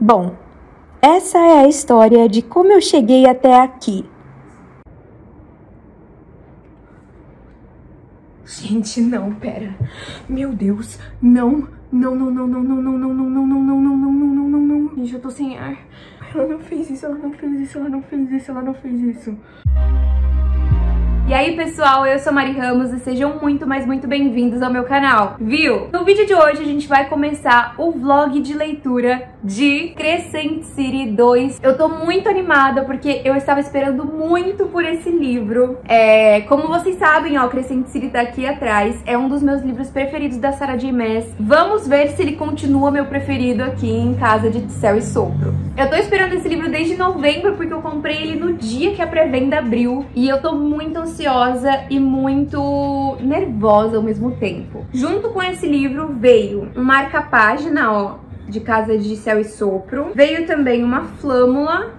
Bom, essa é a história de como eu cheguei até aqui. Gente, não, pera. Meu Deus, não. Não, não, não, não, não, não, não, não, não, não, não, não, não, não, não, não. Gente, eu tô sem ar. Ela não fez isso, ela não fez isso, ela não fez isso, ela não fez isso. E aí pessoal, eu sou Mari Ramos e sejam muito, mas muito bem-vindos ao meu canal, viu? No vídeo de hoje a gente vai começar o vlog de leitura de Crescent City 2. Eu tô muito animada porque eu estava esperando muito por esse livro. É, como vocês sabem, ó, Crescent City tá aqui atrás, é um dos meus livros preferidos da Sarah J Maas. Vamos ver se ele continua meu preferido aqui em Casa de Céu e Sopro. Eu tô esperando esse livro desde novembro porque eu comprei ele no dia que a pré-venda abriu e eu tô muito ansiosa ansiosa e muito nervosa ao mesmo tempo. Junto com esse livro veio um marca-página, ó, de Casa de Céu e Sopro. Veio também uma flâmula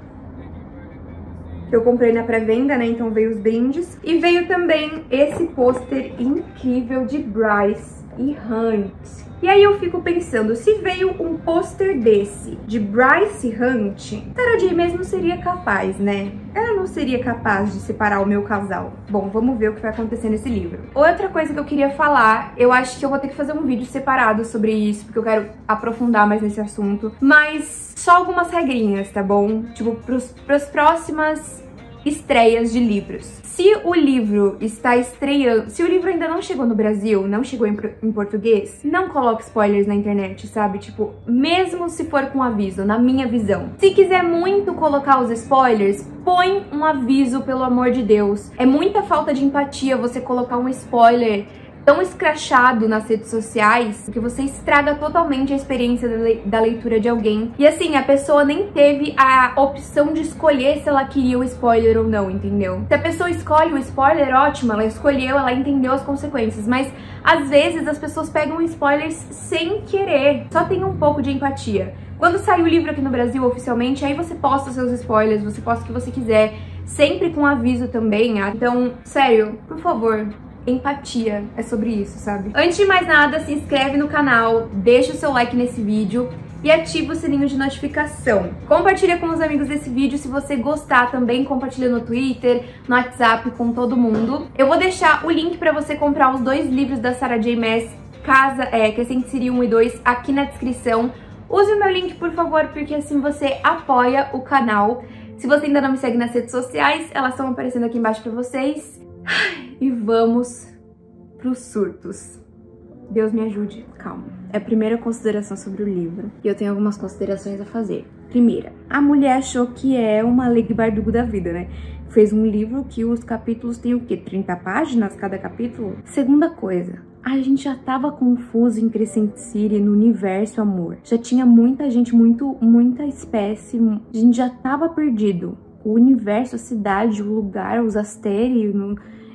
que eu comprei na pré-venda, né? Então veio os brindes. E veio também esse pôster incrível de Bryce e Hunt. E aí eu fico pensando, se veio um pôster desse de Bryce Hunt, Sarah J mesmo seria capaz, né? Ela não seria capaz de separar o meu casal. Bom, vamos ver o que vai acontecer nesse livro. Outra coisa que eu queria falar, eu acho que eu vou ter que fazer um vídeo separado sobre isso, porque eu quero aprofundar mais nesse assunto. Mas só algumas regrinhas, tá bom? Tipo, pros, pras próximas estreias de livros. Se o livro está estreando, se o livro ainda não chegou no Brasil, não chegou em, em, português, não coloque spoilers na internet, sabe? Tipo, mesmo se for com aviso, na minha visão. Se quiser muito colocar os spoilers, põe um aviso, pelo amor de Deus. É muita falta de empatia você colocar um spoiler tão escrachado nas redes sociais que você estraga totalmente a experiência da leitura de alguém. E assim, a pessoa nem teve a opção de escolher se ela queria o spoiler ou não, entendeu? Se a pessoa escolhe o spoiler, ótimo, ela escolheu, ela entendeu as consequências, mas às vezes as pessoas pegam spoilers sem querer. Só tem um pouco de empatia. Quando sair o livro aqui no Brasil oficialmente, aí você posta seus spoilers, você posta o que você quiser, sempre com aviso também. Ah. Então, sério, por favor, empatia é sobre isso, sabe? Antes de mais nada, se inscreve no canal, deixa o seu like nesse vídeo e ativa o sininho de notificação. Compartilha com os amigos desse vídeo, se você gostar também compartilha no Twitter, no WhatsApp, com todo mundo. Eu vou deixar o link para você comprar os dois livros da Sarah J Maas, Casa, é, Crescente Siri 1 e 2, aqui na descrição. Use o meu link, por favor, porque assim você apoia o canal. Se você ainda não me segue nas redes sociais, elas estão aparecendo aqui embaixo para vocês. E vamos pros surtos. Deus me ajude. Calma. É a primeira consideração sobre o livro. E eu tenho algumas considerações a fazer. Primeira, a mulher achou que é uma Lady Bardugo da vida, né? Fez um livro que os capítulos têm o quê? 30 páginas cada capítulo? Segunda coisa, a gente já tava confuso em Crescent City, no universo amor. Já tinha muita gente, muito, muita espécie. A gente já tava perdido. O universo, a cidade, o lugar, os astérios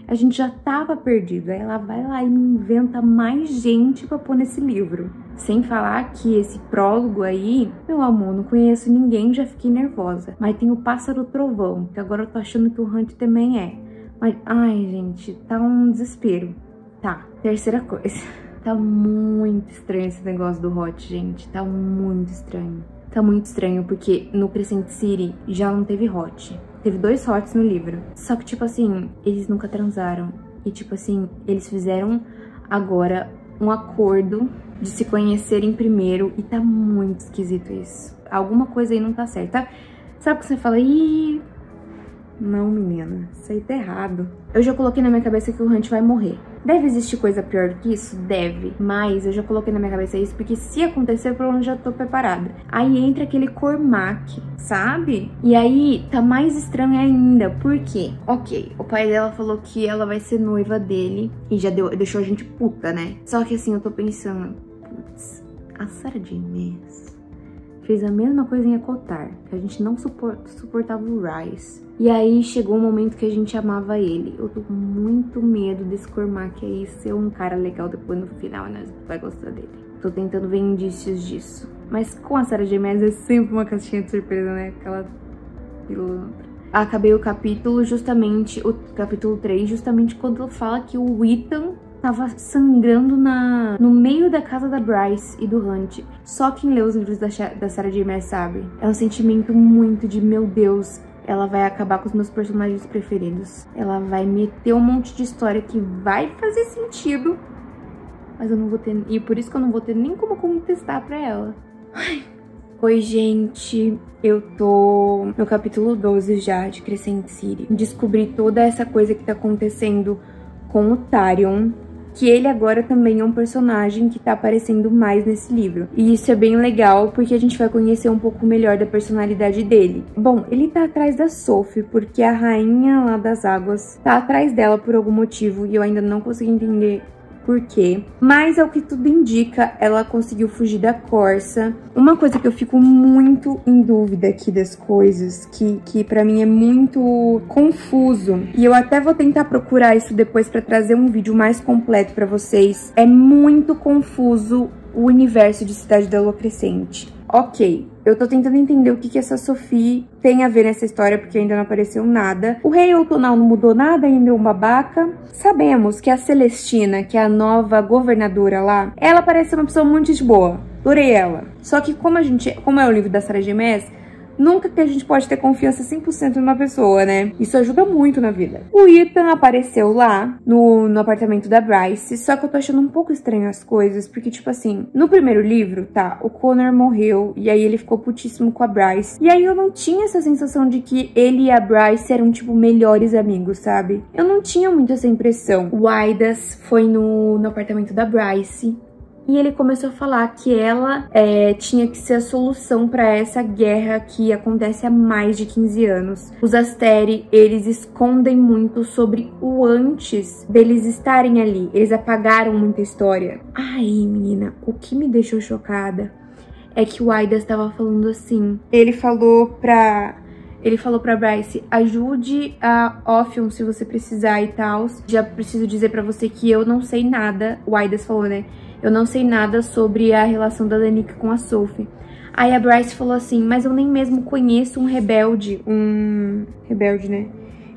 a gente já tava perdido. Aí ela vai lá e inventa mais gente pra pôr nesse livro. Sem falar que esse prólogo aí, meu amor, não conheço ninguém, já fiquei nervosa. Mas tem o Pássaro Trovão, que agora eu tô achando que o Hunt também é. Mas, ai, gente, tá um desespero. Tá, terceira coisa. Tá muito estranho esse negócio do Hot, gente. Tá muito estranho. Tá muito estranho, porque no Crescent City já não teve Hot. Teve dois hots no livro. Só que, tipo assim, eles nunca transaram. E, tipo assim, eles fizeram agora um acordo de se conhecerem primeiro. E tá muito esquisito isso. Alguma coisa aí não tá certa. Sabe o que você fala? Ih, não, menina, isso aí tá errado. Eu já coloquei na minha cabeça que o Hunt vai morrer. Deve existir coisa pior do que isso? Deve. Mas eu já coloquei na minha cabeça isso porque se acontecer, pelo menos já tô preparada. Aí entra aquele Cormac, sabe? E aí tá mais estranho ainda. Por quê? Ok, o pai dela falou que ela vai ser noiva dele e já deu, deixou a gente puta, né? Só que assim, eu tô pensando, putz, a Sarah de Inês fez a mesma coisa em Acotar, que a gente não suportava o Rice. E aí chegou um momento que a gente amava ele. Eu tô com muito medo desse Cormac aí ser um cara legal depois no final, nós vai gostar dele. Tô tentando ver indícios disso. Mas com a Sarah J. Maas é sempre uma caixinha de surpresa, né? Aquela pilantra. Acabei o capítulo justamente, o capítulo 3, justamente quando fala que o Ethan tava sangrando na, no meio da casa da Bryce e do Hunt. Só quem lê os livros da, da Sarah J. Maas sabe. É um sentimento muito de, meu Deus, ela vai acabar com os meus personagens preferidos. Ela vai meter um monte de história que vai fazer sentido, mas eu não vou ter... E por isso que eu não vou ter nem como contestar pra ela. Ai. Oi, gente. Eu tô no capítulo 12 já de Crescent City. Descobri toda essa coisa que tá acontecendo com o Tarion, que ele agora também é um personagem que tá aparecendo mais nesse livro. E isso é bem legal, porque a gente vai conhecer um pouco melhor da personalidade dele. Bom, ele tá atrás da Sophie, porque a rainha lá das águas tá atrás dela por algum motivo, e eu ainda não consegui entender por quê. Mas ao que tudo indica, ela conseguiu fugir da Corsa. Uma coisa que eu fico muito em dúvida aqui das coisas, que, que para mim é muito confuso, e eu até vou tentar procurar isso depois para trazer um vídeo mais completo para vocês. É muito confuso o universo de Cidade da Lua Crescente. Ok, eu tô tentando entender o que, que essa Sophie tem a ver nessa história, porque ainda não apareceu nada. O rei outonal não mudou nada, ainda é um babaca. Sabemos que a Celestina, que é a nova governadora lá, ela parece uma pessoa muito de boa. Adorei ela. Só que como a gente, como é o livro da Sarah G. Nunca que a gente pode ter confiança 100% numa pessoa, né? Isso ajuda muito na vida. O Ethan apareceu lá no, no apartamento da Bryce, só que eu tô achando um pouco estranho as coisas, porque, tipo assim, no primeiro livro, tá, o Connor morreu e aí ele ficou putíssimo com a Bryce. E aí eu não tinha essa sensação de que ele e a Bryce eram, tipo, melhores amigos, sabe? Eu não tinha muito essa impressão. O Aidas foi no, no apartamento da Bryce e ele começou a falar que ela é, tinha que ser a solução para essa guerra que acontece há mais de 15 anos. Os Asteri, eles escondem muito sobre o antes deles estarem ali. Eles apagaram muita história. Aí, menina, o que me deixou chocada é que o Aida estava falando assim. Ele falou pra ele falou pra Bryce, ajude a Ophion se você precisar e tal. Já preciso dizer pra você que eu não sei nada. O Aidas falou, né? Eu não sei nada sobre a relação da Danica com a Sophie. Aí a Bryce falou assim, mas eu nem mesmo conheço um rebelde, um... rebelde, né?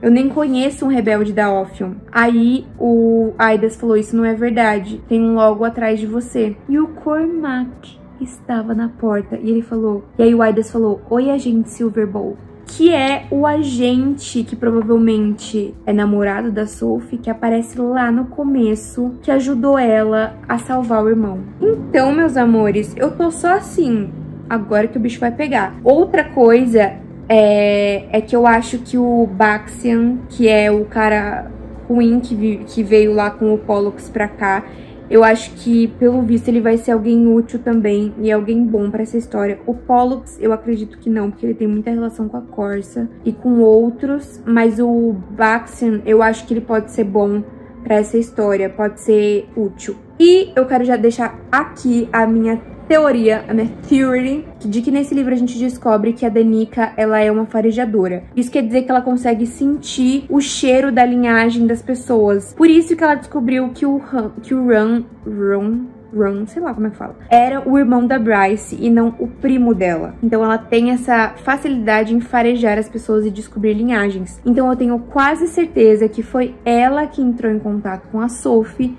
Eu nem conheço um rebelde da Ophion. Aí o Aidas falou, isso não é verdade. Tem um logo atrás de você. E o Cormac estava na porta. E ele falou... E aí o Aidas falou, oi agente Silverbolt que é o agente que provavelmente é namorado da Sophie, que aparece lá no começo, que ajudou ela a salvar o irmão. Então, meus amores, eu tô só assim, agora que o bicho vai pegar. Outra coisa é, é que eu acho que o Baxian, que é o cara ruim que, que veio lá com o Pollux pra cá, eu acho que, pelo visto, ele vai ser alguém útil também e alguém bom para essa história. O Pollux, eu acredito que não, porque ele tem muita relação com a Corsa e com outros, mas o Baxian, eu acho que ele pode ser bom para essa história, pode ser útil. E eu quero já deixar aqui a minha teoria, a minha theory, de que nesse livro a gente descobre que a Danica, ela é uma farejadora. Isso quer dizer que ela consegue sentir o cheiro da linhagem das pessoas. Por isso que ela descobriu que o, que o Run, Run, Ron, sei lá como é que fala, era o irmão da Bryce e não o primo dela. Então ela tem essa facilidade em farejar as pessoas e descobrir linhagens. Então eu tenho quase certeza que foi ela que entrou em contato com a Sophie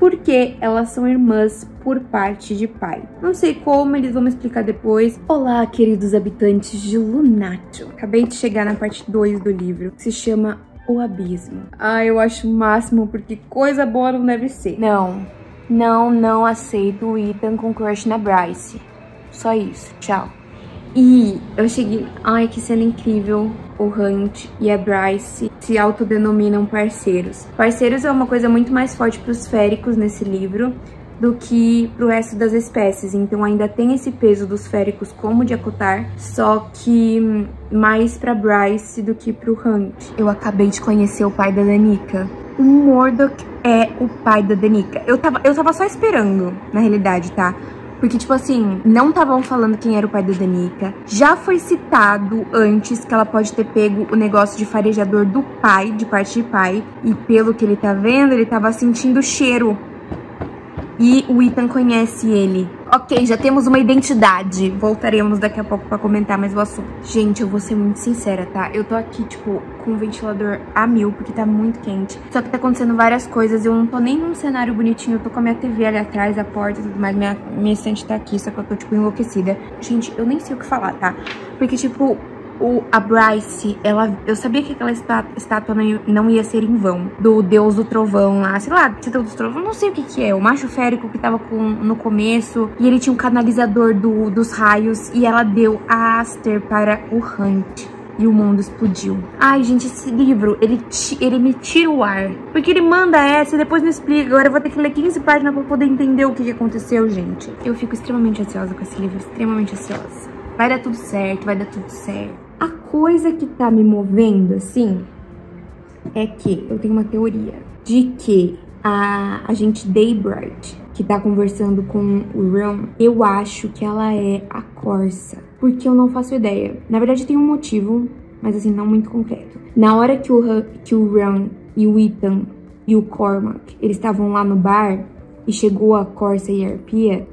porque elas são irmãs por parte de pai. Não sei como, eles vão me explicar depois. Olá, queridos habitantes de Lunato. Acabei de chegar na parte 2 do livro, que se chama O Abismo. Ah, eu acho o máximo, porque coisa boa não deve ser. Não, não, não aceito o Ethan com crush na Bryce. Só isso, tchau. E eu cheguei... Ai, que cena incrível. O Hunt e a Bryce se autodenominam parceiros. Parceiros é uma coisa muito mais forte para os féricos nesse livro do que pro resto das espécies. Então ainda tem esse peso dos féricos como de Akotar, só que mais pra Bryce do que pro Hunt. Eu acabei de conhecer o pai da Danica. O Mordok é o pai da Danica. Eu tava, eu tava só esperando, na realidade, tá? Porque, tipo assim, não estavam falando quem era o pai da Danica. Já foi citado antes que ela pode ter pego o negócio de farejador do pai, de parte de pai. E pelo que ele tá vendo, ele tava sentindo o cheiro. E o Ethan conhece ele. Ok, já temos uma identidade. Voltaremos daqui a pouco pra comentar mais o assunto. Gente, eu vou ser muito sincera, tá? Eu tô aqui, tipo, com o ventilador a mil, porque tá muito quente. Só que tá acontecendo várias coisas. Eu não tô nem num cenário bonitinho. Eu tô com a minha TV ali atrás, a porta e tudo mais. Minha, minha estante tá aqui, só que eu tô, tipo, enlouquecida. Gente, eu nem sei o que falar, tá? Porque, tipo, o, a Bryce, ela, eu sabia que aquela estátua não ia, ser em vão. Do deus do trovão lá, sei lá, deus do trovão, não sei o que que é. O macho férico que tava com, no começo. E ele tinha um canalizador do, dos raios. E ela deu a Aster para o Hunt e o mundo explodiu. Ai, gente, esse livro, ele, ele me tira o ar. Porque ele manda essa e depois não explica. Agora eu vou ter que ler 15 páginas pra poder entender o que, que aconteceu, gente. Eu fico extremamente ansiosa com esse livro, extremamente ansiosa. Vai dar tudo certo, vai dar tudo certo. A coisa que tá me movendo, assim, é que eu tenho uma teoria de que a agente Daybright, que tá conversando com o Ron, eu acho que ela é a Corsa. Porque eu não faço ideia. Na verdade, tem um motivo, mas assim, não muito concreto. Na hora que o, que o Ron e o Ethan e o Cormac, eles estavam lá no bar e chegou a Corsa e a Arpia,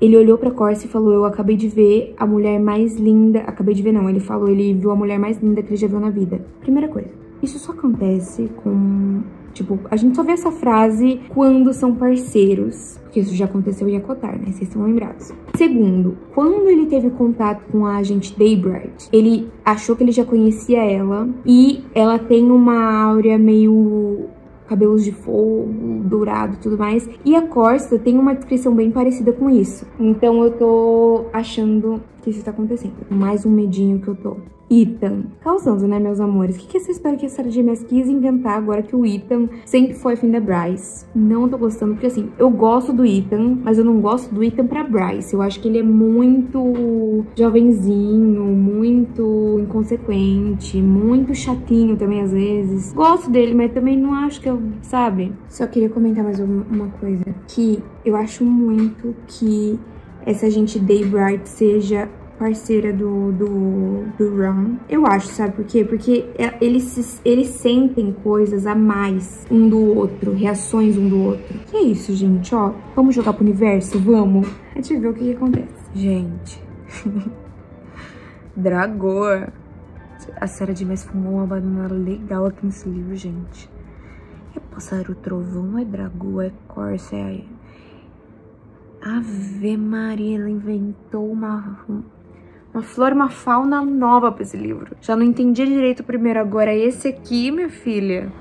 ele olhou pra Corsa e falou, eu acabei de ver a mulher mais linda... Acabei de ver, não. Ele falou, ele viu a mulher mais linda que ele já viu na vida. Primeira coisa, isso só acontece com... Tipo, a gente só vê essa frase quando são parceiros. Porque isso já aconteceu em Acotar, né? Vocês estão lembrados. Segundo, quando ele teve contato com a agente Daybright, ele achou que ele já conhecia ela. E ela tem uma áurea meio cabelos de fogo, dourado e tudo mais. E a Corsa tem uma descrição bem parecida com isso. Então eu tô achando que isso tá acontecendo. Mais um medinho que eu tô. Ethan. Causando, né, meus amores? O que, que você espera que a Sarah J. Maas quis inventar agora que o Ethan sempre foi fim da Bryce? Não tô gostando, porque assim, eu gosto do Ethan, mas eu não gosto do Ethan pra Bryce. Eu acho que ele é muito jovenzinho, muito inconsequente, muito chatinho também às vezes. Gosto dele, mas também não acho que eu, sabe? Só queria comentar mais uma coisa. Que eu acho muito que essa gente Daybright seja parceira do, do, do Ron. Eu acho, sabe por quê? Porque é, eles, eles sentem coisas a mais um do outro, reações um do outro. Que é isso, gente, ó. Vamos jogar pro universo? Vamos? A gente vê o que, que acontece. Gente. Dragoa. A Sarah Dimas fumou uma banana legal aqui nesse livro, gente. É passar o trovão, é dragoa, é corsa, é... Ave Maria, ela inventou uma uma flora, uma fauna nova pra esse livro. Já não entendi direito o primeiro, agora esse aqui, minha filha.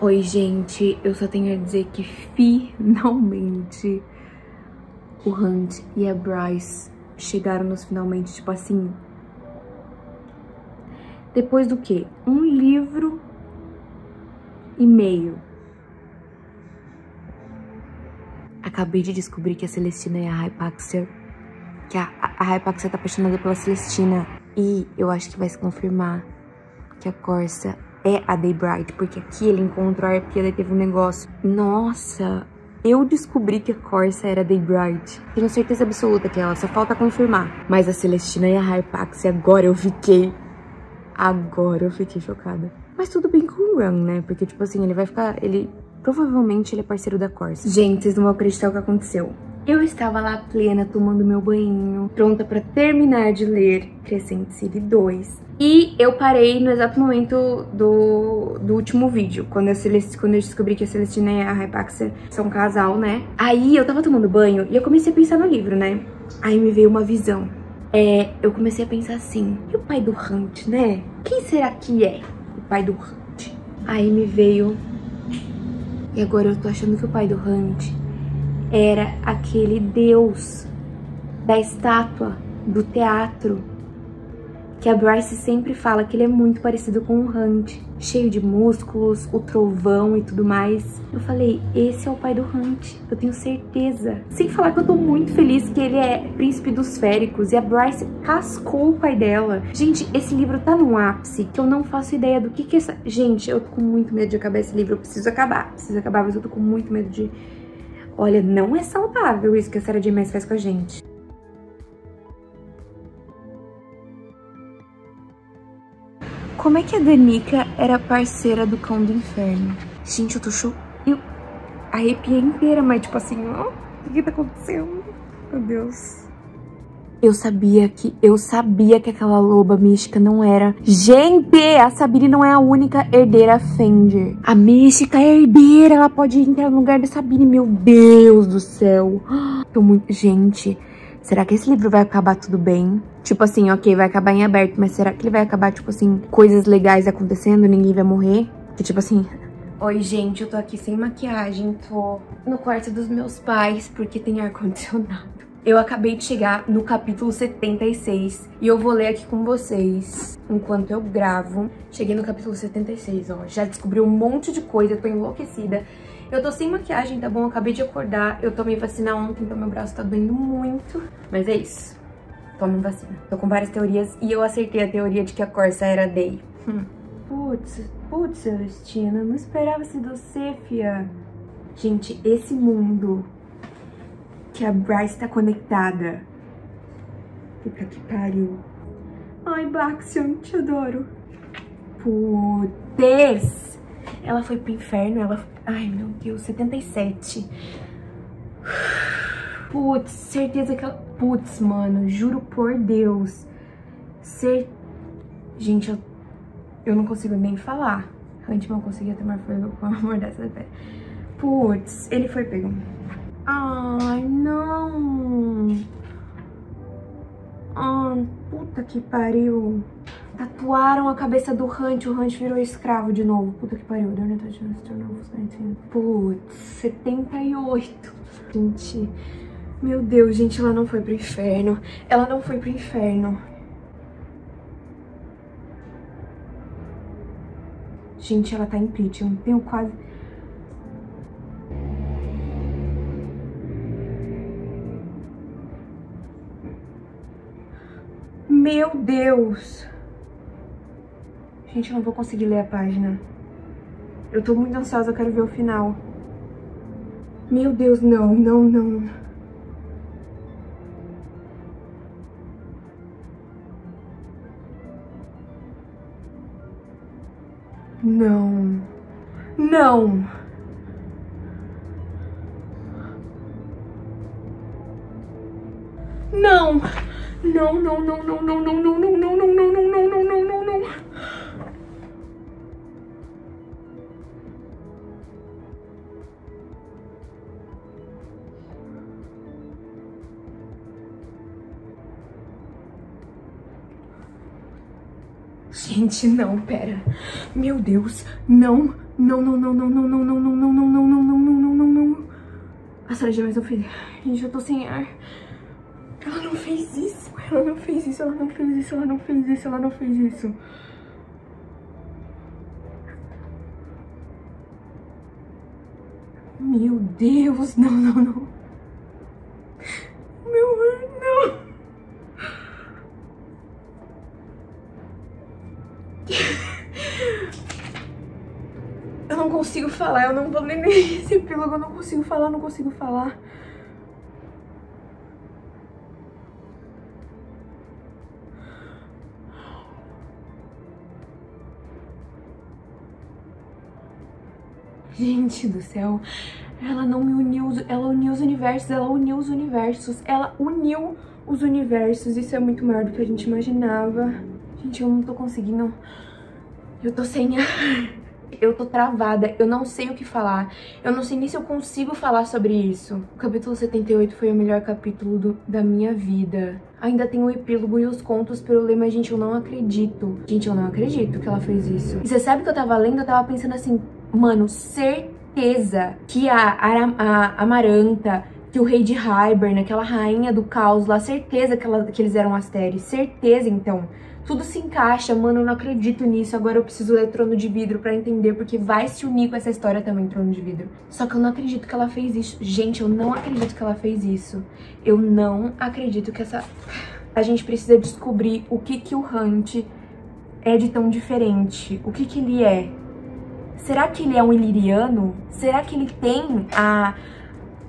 Oi, gente, eu só tenho a dizer que finalmente o Hunt e a Bryce chegaram nos finalmente, tipo assim... Depois do quê? Um livro e meio. Acabei de descobrir que a Celestina e a Hypaxia que a, a Hypaxia tá apaixonada pela Celestina. E eu acho que vai se confirmar que a Corsa é a Daybright, porque aqui ele encontrou a Arpia e teve um negócio. Nossa, eu descobri que a Corsa era a Daybright. Tenho certeza absoluta que ela, só falta confirmar. Mas a Celestina e a Hypaxia, agora eu fiquei... Agora eu fiquei chocada. Mas tudo bem com o Run, né? Porque, tipo assim, ele vai ficar... Ele... Provavelmente ele é parceiro da Corsa. Gente, vocês não vão acreditar o que aconteceu. Eu estava lá plena, tomando meu banho, pronta para terminar de ler Crescent City 2. E eu parei no exato momento do, do último vídeo, quando eu, quando eu descobri que a Celestina e a Hypaxia são um casal, né? Aí eu tava tomando banho e eu comecei a pensar no livro, né? Aí me veio uma visão. É, eu comecei a pensar assim, e o pai do Hunt, né? Quem será que é o pai do Hunt? Aí me veio... E agora eu tô achando que o pai do Hunt era aquele deus da estátua, do teatro, que a Bryce sempre fala que ele é muito parecido com o Hunt, cheio de músculos, o trovão e tudo mais. Eu falei, esse é o pai do Hunt, eu tenho certeza. Sem falar que eu tô muito feliz que ele é príncipe dos féricos e a Bryce cascou o pai dela. Gente, esse livro tá num ápice que eu não faço ideia do que que é essa... Gente, eu tô com muito medo de acabar esse livro, eu preciso acabar, preciso acabar, mas eu tô com muito medo de Olha, não é saudável isso que a Sarah J. Maas faz com a gente. Como é que a Danica era parceira do Cão do Inferno? Gente, eu tô show... Eu arrepiei inteira, mas tipo assim, ó... O que, que tá acontecendo? Meu Deus. Eu sabia que eu sabia que aquela loba mística não era. Gente, a Sabine não é a única herdeira Fender. A mística é herdeira, ela pode entrar no lugar da Sabine. Meu Deus do céu. Tô muito, gente, será que esse livro vai acabar tudo bem? Tipo assim, OK, vai acabar em aberto, mas será que ele vai acabar tipo assim, coisas legais acontecendo, ninguém vai morrer? Que tipo assim, Oi, gente, eu tô aqui sem maquiagem, tô no quarto dos meus pais porque tem ar-condicionado. Eu acabei de chegar no capítulo 76 e eu vou ler aqui com vocês enquanto eu gravo. Cheguei no capítulo 76, ó, já descobri um monte de coisa, tô enlouquecida. Eu tô sem maquiagem, tá bom? Eu acabei de acordar, eu tomei vacina ontem, então meu braço tá doendo muito. Mas é isso, tomem vacina. Tô com várias teorias e eu acertei a teoria de que a Corsa era Day. Hum. Putz, putz, Celestina, não esperava se você, fia. Gente, esse mundo que a Bryce tá conectada. Puta que pariu. Ai, Baxion, te adoro. Putz! Ela foi pro inferno, ela... Ai, meu Deus, 77. Putz, certeza que ela... Putz, mano, juro por Deus. Cer... Gente, eu, eu não consigo nem falar. Antes não conseguia tomar fogo com amor dessa pele. Putz, ele foi pego. Ai, não. Ai, puta que pariu. Tatuaram a cabeça do Hunt, o Hunt virou escravo de novo. Puta que pariu. Putz, 78. Gente, meu Deus, gente, ela não foi pro inferno. Ela não foi pro inferno. Gente, ela tá em pitch. Eu tenho quase... Meu Deus! Gente, eu não vou conseguir ler a página. Eu tô muito ansiosa, eu quero ver o final. Meu Deus, não, não, não. Não. Não. Não. Não, não, não, não, não, não, não, não, não, não, não, não, não, não, Gente, não, pera. Meu Deus, não, não, não, não, não, não, não, não, não, não, não, não, não, não, não, não, não, não. A Sarah jamais eu fiz. Gente, eu tô sem ar. Ela não fez isso, ela não fez isso, ela não fez isso, ela não fez isso, ela não fez isso. Meu Deus, não, não, não. Consigo falar, eu não vou nem nesse epílogo, eu não consigo falar, não consigo falar. Gente do céu, ela não me uniu, ela uniu os universos, ela uniu os universos, ela uniu os universos, isso é muito maior do que a gente imaginava. Gente, eu não tô conseguindo, eu tô sem ar. Eu tô travada, eu não sei o que falar. Eu não sei nem se eu consigo falar sobre isso. O capítulo 78 foi o melhor capítulo do, da minha vida. Ainda tem o epílogo e os contos pra eu ler, mas, gente, eu não acredito. Gente, eu não acredito que ela fez isso. E você sabe que eu tava lendo, eu tava pensando assim, mano, certeza que a, a, a Amaranta, que o rei de Hybern, aquela rainha do caos lá, certeza que, ela, que eles eram Asteres. Certeza, então. Tudo se encaixa, mano, eu não acredito nisso. Agora eu preciso ler Trono de Vidro pra entender, porque vai se unir com essa história também, Trono de Vidro. Só que eu não acredito que ela fez isso. Gente, eu não acredito que ela fez isso. Eu não acredito que essa... A gente precisa descobrir o que que o Hunt é de tão diferente. O que que ele é. Será que ele é um iliriano? Será que ele tem a...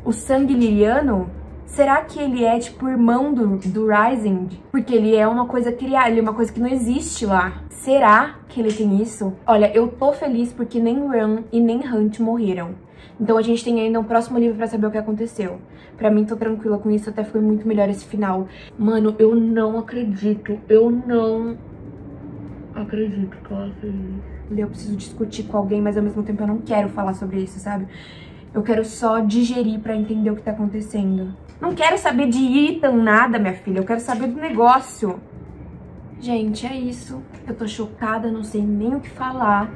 o sangue iliriano? Será que ele é, tipo, irmão do, do Rising? Porque ele é uma coisa criada, ele é uma coisa que não existe lá. Será que ele tem isso? Olha, eu tô feliz porque nem Run e nem Hunt morreram. Então a gente tem ainda um próximo livro pra saber o que aconteceu. Pra mim, tô tranquila com isso, até foi muito melhor esse final. Mano, eu não acredito, eu não acredito que ela fez Eu preciso discutir com alguém, mas ao mesmo tempo eu não quero falar sobre isso, sabe? Eu quero só digerir pra entender o que tá acontecendo. Não quero saber de Ethan nada, minha filha. Eu quero saber do negócio. Gente, é isso. Eu tô chocada, não sei nem o que falar.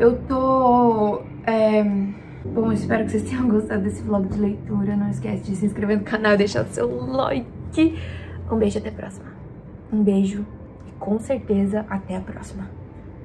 Eu tô... É... Bom, espero que vocês tenham gostado desse vlog de leitura. Não esquece de se inscrever no canal e deixar o seu like. Um beijo até a próxima. Um beijo e com certeza até a próxima.